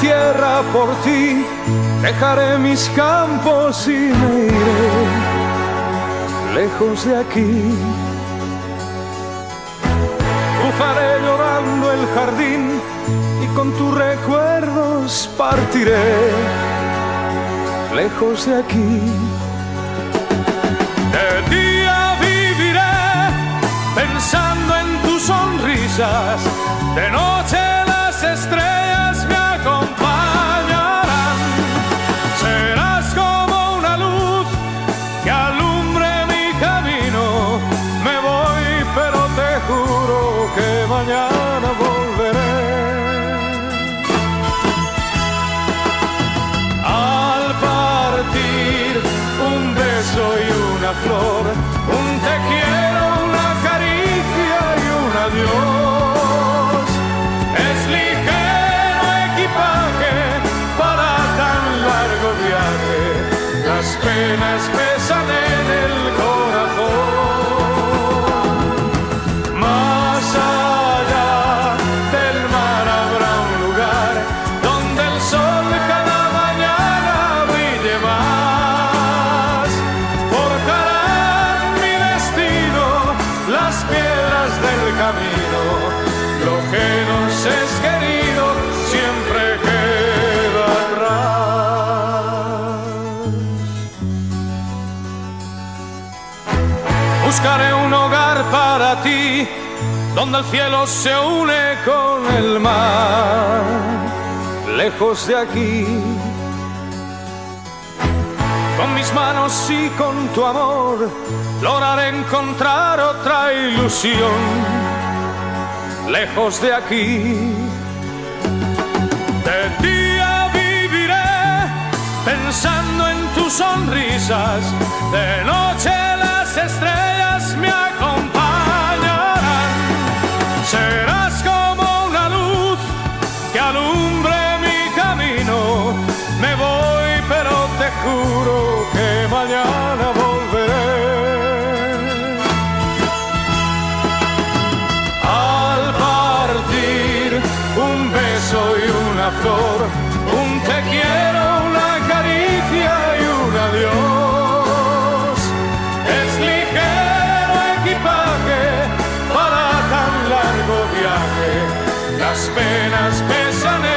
tierra por ti, dejaré mis campos y me iré lejos de aquí. Cruzaré llorando el jardín y con tus recuerdos partiré lejos de aquí. De día viviré pensando en tus sonrisas, de noche volveré. Al partir un beso y una flor, un te quiero, una caricia y un adiós. Es ligero equipaje para tan largo viaje, las penas pesan en el corazón. Camino. Lo que nos es querido siempre queda atrás. Buscaré un hogar para ti, donde el cielo se une con el mar, lejos de aquí. Con mis manos y con tu amor, lograré encontrar otra ilusión, lejos de aquí. De día viviré pensando en tus sonrisas, de noche las estrellas me acompañarán. Serás como una luz que alumbre mi camino. Me voy, pero te juro que mañana beso y una flor, un te quiero, una caricia y un adiós. Es ligero equipaje para tan largo viaje, las penas pesan. En